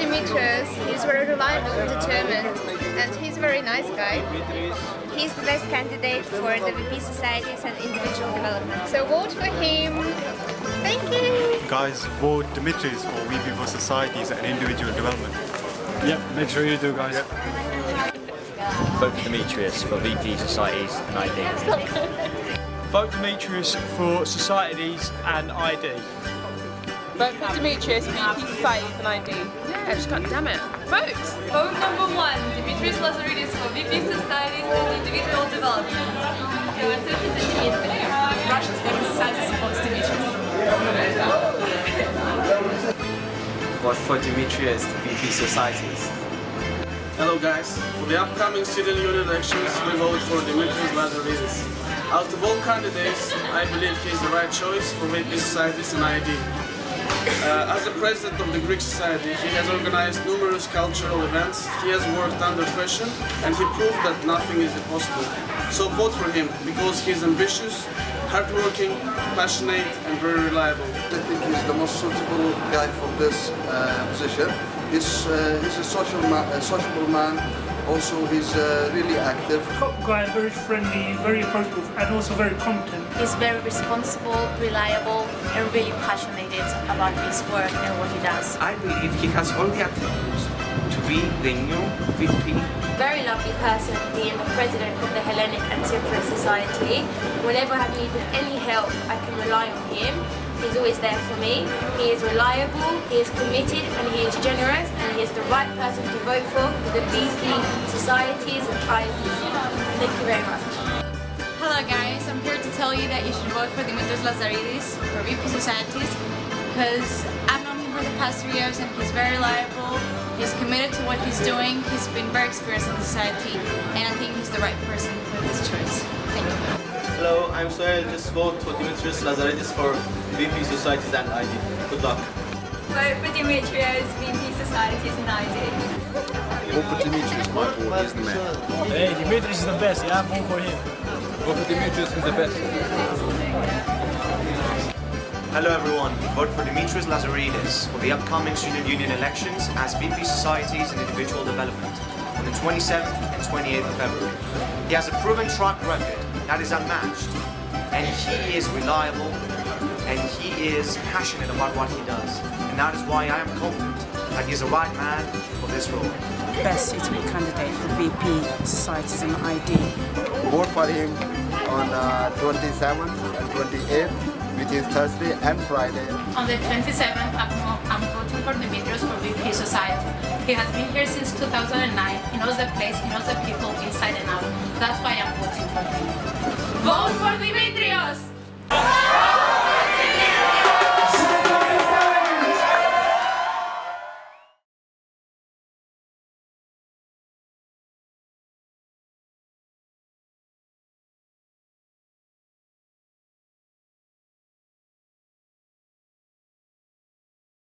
Dimitrios. He's very reliable and determined, and he's a very nice guy. He's the best candidate for the VP Societies and Individual Development. So vote for him. Thank you. Guys, vote Dimitris for VP for Societies and Individual Development. Yep, make sure you do, guys. Vote for Demetrius for VP Societies and ID. Vote Demetrius for Societies and ID. Vote for Demetrius, VP Societies and ID. Yeah, just god damn it. Vote! Vote number one, Dimitris Lazaridis for VP Societies and Individual Development. Russian Student Society supports Dimitris. Vote for Demetrius, VP Societies. Hello guys, for the upcoming student union elections we vote for Dimitris Lazaridis. Out of all candidates, I believe he is the right choice for VP Societies and ID. Uh, as the president of the Greek Society, he has organized numerous cultural events, he has worked under pressure, and he proved that nothing is impossible. So vote for him, because he is ambitious, hardworking, passionate, and very reliable. I think he's the most suitable guy for this uh, position. He's, uh, he's a social ma a sociable man, also he's uh, really active. Top guy, very friendly, very approachable, and also very competent. He's very responsible, reliable, and really passionate about his work and what he does. I believe he has all the attributes to be the new VP. Very lovely person, being the president of the Hellenic Antiquary Society. Whenever I need any help, I can rely on him. He's always there for me. He is reliable, he is committed, and he is generous, and he is the right person to vote for for the VP societies and ID. Thank you very much. Hello guys, I'm here to tell you that you should vote for Dimitris Lazaridis for VP Societies because I've known him for the past three years and he's very reliable, he's committed to what he's doing, he's been very experienced in society and I think he's the right person for this choice. Thank you. Hello, I'm Sohail. Just vote for Dimitris Lazaridis for VP Societies and ID. Good luck. Vote for Dimitrios, VP Societies and ID. Vote for Dimitris, my boy, he's the man. Hey, Dimitris is the best, yeah? Vote for him. Vote for Dimitrios, he's the best. Hello everyone, vote for Dimitris Lazaridis for the upcoming student union elections as VP Societies and Individual Development on the 27th and 28th of February. He has a proven track record that is unmatched and he is reliable and he is passionate about what he does and that is why I am confident that he is the right man for this role. Best suitable candidate for VP Societies and ID. Vote for him on uh, 27th and 28th, which is Thursday and Friday. On the 27th, I'm, I'm voting for Dimitrios for VP Society. He has been here since 2009. He knows the place, he knows the people inside and out. That's why I'm voting for him. Vote for Dimitrios!